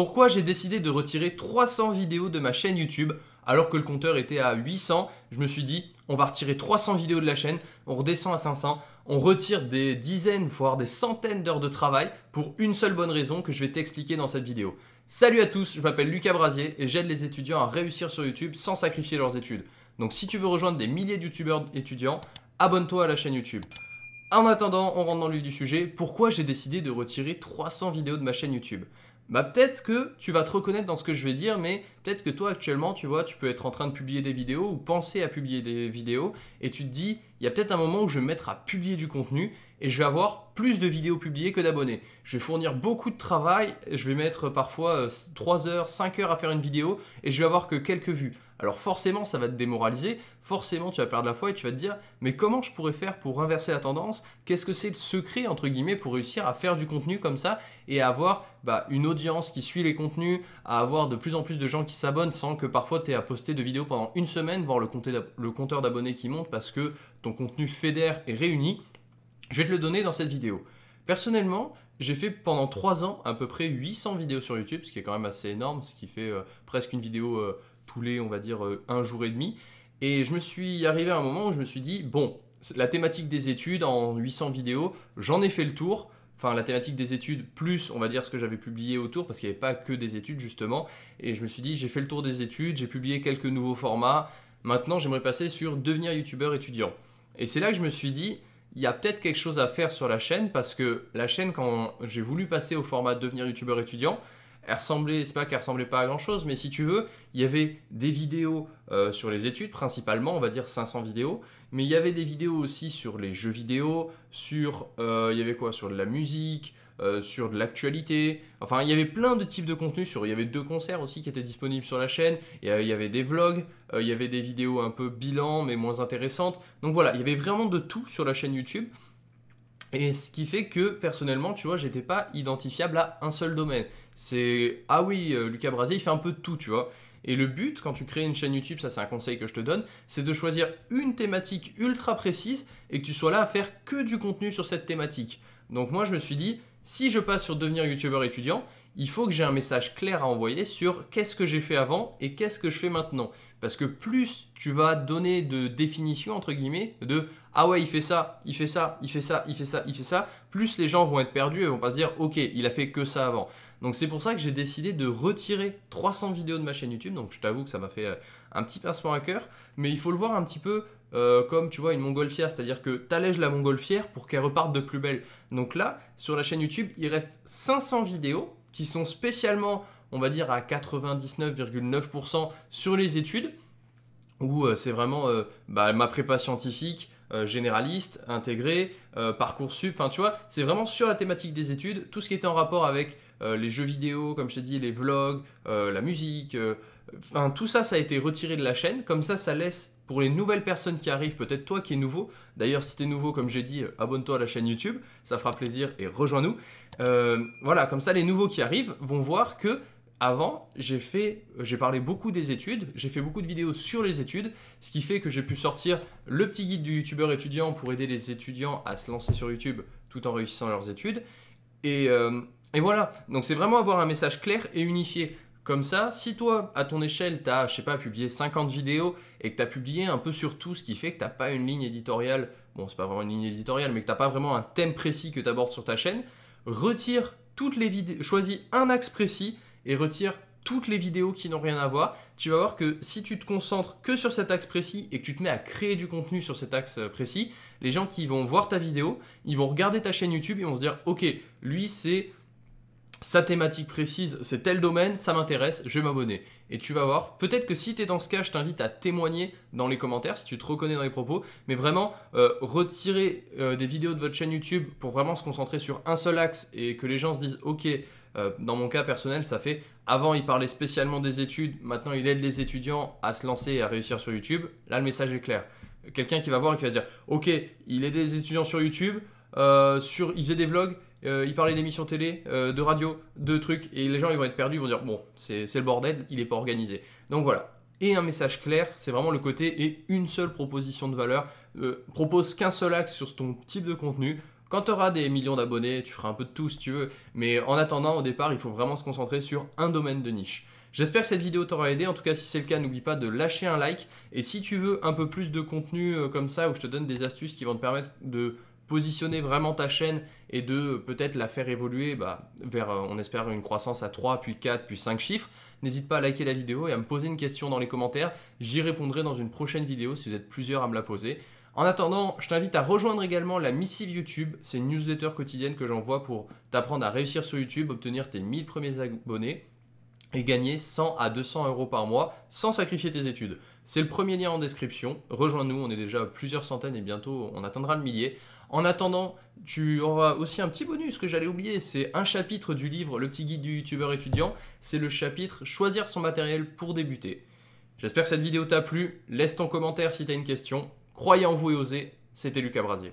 Pourquoi j'ai décidé de retirer 300 vidéos de ma chaîne YouTube alors que le compteur était à 800 Je me suis dit, on va retirer 300 vidéos de la chaîne, on redescend à 500, on retire des dizaines, voire des centaines d'heures de travail pour une seule bonne raison que je vais t'expliquer dans cette vidéo. Salut à tous, je m'appelle Lucas Brasier et j'aide les étudiants à réussir sur YouTube sans sacrifier leurs études. Donc si tu veux rejoindre des milliers de youtubeurs étudiants, abonne-toi à la chaîne YouTube. En attendant, on rentre dans le vif du sujet. Pourquoi j'ai décidé de retirer 300 vidéos de ma chaîne YouTube? Bah peut-être que tu vas te reconnaître dans ce que je vais dire, mais peut-être que toi actuellement, tu vois, tu peux être en train de publier des vidéos ou penser à publier des vidéos et tu te dis, il y a peut-être un moment où je vais me mettre à publier du contenu et je vais avoir plus de vidéos publiées que d'abonnés. Je vais fournir beaucoup de travail, je vais mettre parfois 3 euh, heures, 5 heures à faire une vidéo et je vais avoir que quelques vues. Alors forcément, ça va te démoraliser, forcément, tu vas perdre la foi et tu vas te dire, mais comment je pourrais faire pour inverser la tendance? Qu'est-ce que c'est le secret, entre guillemets, pour réussir à faire du contenu comme ça et avoir bah, une audience qui suit les contenus, à avoir de plus en plus de gens qui s'abonnent sans que parfois tu aies à poster de vidéos pendant une semaine, voir le compteur d'abonnés qui monte parce que ton contenu fédère est réuni Je vais te le donner dans cette vidéo. Personnellement, j'ai fait pendant 3 ans à peu près 800 vidéos sur YouTube, ce qui est quand même assez énorme, ce qui fait euh, presque une vidéo euh, tous les, on va dire, euh, un jour et demi. Et je me suis arrivé à un moment où je me suis dit, bon, la thématique des études en 800 vidéos, j'en ai fait le tour. Enfin, la thématique des études, plus, on va dire, ce que j'avais publié autour, parce qu'il n'y avait pas que des études, justement. Et je me suis dit, j'ai fait le tour des études, j'ai publié quelques nouveaux formats. Maintenant, j'aimerais passer sur devenir youtubeur étudiant. Et c'est là que je me suis dit, il y a peut-être quelque chose à faire sur la chaîne, parce que la chaîne, quand j'ai voulu passer au format devenir youtubeur étudiant, elle ressemblait, c'est pas qu'elle ressemblait pas à grand chose, mais si tu veux, il y avait des vidéos euh, sur les études, principalement, on va dire 500 vidéos, mais il y avait des vidéos aussi sur les jeux vidéo, sur, euh, il y avait quoi, sur de la musique, euh, sur de l'actualité, enfin il y avait plein de types de contenus, sur, il y avait deux concerts aussi qui étaient disponibles sur la chaîne, il y avait des vlogs, il y avait des vidéos un peu bilan mais moins intéressantes, donc voilà, il y avait vraiment de tout sur la chaîne YouTube, et ce qui fait que personnellement, tu vois, j'étais pas identifiable à un seul domaine. C'est ah oui, euh, Lucas Brasier, il fait un peu de tout, tu vois. Et le but, quand tu crées une chaîne YouTube, ça c'est un conseil que je te donne, c'est de choisir une thématique ultra précise et que tu sois là à faire que du contenu sur cette thématique. Donc moi je me suis dit, si je passe sur devenir youtubeur étudiant, il faut que j'ai un message clair à envoyer sur qu'est-ce que j'ai fait avant et qu'est-ce que je fais maintenant. Parce que plus tu vas donner de définition, entre guillemets, de ah ouais, il fait ça, il fait ça, il fait ça, il fait ça, il fait ça, plus les gens vont être perdus et vont pas se dire ok, il a fait que ça avant. Donc c'est pour ça que j'ai décidé de retirer 300 vidéos de ma chaîne YouTube. Donc je t'avoue que ça m'a fait euh, un petit pincement à cœur, mais il faut le voir un petit peu euh, comme tu vois une montgolfière, c'est-à-dire que tu allèges la montgolfière pour qu'elle reparte de plus belle. Donc là, sur la chaîne YouTube, il reste 500 vidéos qui sont spécialement, on va dire, à 99,9% sur les études, où euh, c'est vraiment euh, bah, ma prépa scientifique, euh, généraliste, intégrée, parcours sup, enfin tu vois, c'est vraiment sur la thématique des études, tout ce qui était en rapport avec les jeux vidéo, comme je t'ai dit, les vlogs, la musique, enfin tout ça, ça a été retiré de la chaîne, comme ça, ça laisse pour les nouvelles personnes qui arrivent, peut-être toi qui es nouveau, d'ailleurs si tu es nouveau comme j'ai dit, abonne-toi à la chaîne YouTube, ça fera plaisir et rejoins-nous. Euh, voilà, comme ça les nouveaux qui arrivent vont voir que avant, j'ai fait, j'ai parlé beaucoup des études, j'ai fait beaucoup de vidéos sur les études, ce qui fait que j'ai pu sortir le petit guide du youtubeur étudiant pour aider les étudiants à se lancer sur YouTube tout en réussissant leurs études. Et, euh, voilà, donc c'est vraiment avoir un message clair et unifié. Comme ça, si toi, à ton échelle, tu as, je sais pas, publié 50 vidéos et que tu publié un peu sur tout, ce qui fait que tu pas une ligne éditoriale, bon, c'est pas vraiment une ligne éditoriale, mais que tu pas vraiment un thème précis que tu abordes sur ta chaîne, retire toutes les vidéos, choisis un axe précis et retire toutes les vidéos qui n'ont rien à voir. Tu vas voir que si tu te concentres que sur cet axe précis et que tu te mets à créer du contenu sur cet axe précis, les gens qui vont voir ta vidéo, ils vont regarder ta chaîne YouTube et vont se dire, ok, lui c'est sa thématique précise, c'est tel domaine, ça m'intéresse, je vais m'abonner. Et tu vas voir, peut-être que si tu es dans ce cas, je t'invite à témoigner dans les commentaires si tu te reconnais dans les propos, mais vraiment euh, retirer euh, des vidéos de votre chaîne YouTube pour vraiment se concentrer sur un seul axe et que les gens se disent ok, euh, dans mon cas personnel, ça fait avant il parlait spécialement des études, maintenant il aide les étudiants à se lancer et à réussir sur YouTube. Là le message est clair. Quelqu'un qui va voir et qui va dire ok, il aide les étudiants sur YouTube, sur, il faisait des vlogs, euh, il parlait d'émissions télé, euh, de radio, de trucs, et les gens ils vont être perdus, ils vont dire bon, c'est le bordel, il n'est pas organisé. Donc voilà. Et un message clair, c'est vraiment le côté et une seule proposition de valeur. Euh, propose qu'un seul axe sur ton type de contenu, Quand tu auras des millions d'abonnés, tu feras un peu de tout si tu veux. Mais en attendant, au départ, il faut vraiment se concentrer sur un domaine de niche. J'espère que cette vidéo t'aura aidé. En tout cas, si c'est le cas, n'oublie pas de lâcher un like. Et si tu veux un peu plus de contenu comme ça, où je te donne des astuces qui vont te permettre de positionner vraiment ta chaîne et de peut-être la faire évoluer bah, vers, euh, on espère, une croissance à 3, puis 4, puis 5 chiffres, n'hésite pas à liker la vidéo et à me poser une question dans les commentaires. J'y répondrai dans une prochaine vidéo si vous êtes plusieurs à me la poser. En attendant, je t'invite à rejoindre également la missive YouTube. C'est une newsletter quotidienne que j'envoie pour t'apprendre à réussir sur YouTube, obtenir tes 1000 premiers abonnés et gagner 100 à 200 euros par mois sans sacrifier tes études. C'est le premier lien en description. Rejoins-nous, on est déjà plusieurs centaines et bientôt on atteindra le millier. En attendant, tu auras aussi un petit bonus que j'allais oublier, c'est un chapitre du livre Le petit guide du youtubeur étudiant, c'est le chapitre Choisir son matériel pour débuter. J'espère que cette vidéo t'a plu, laisse ton commentaire si tu as une question. Croyez en vous et osez, c'était Lucas Brasier.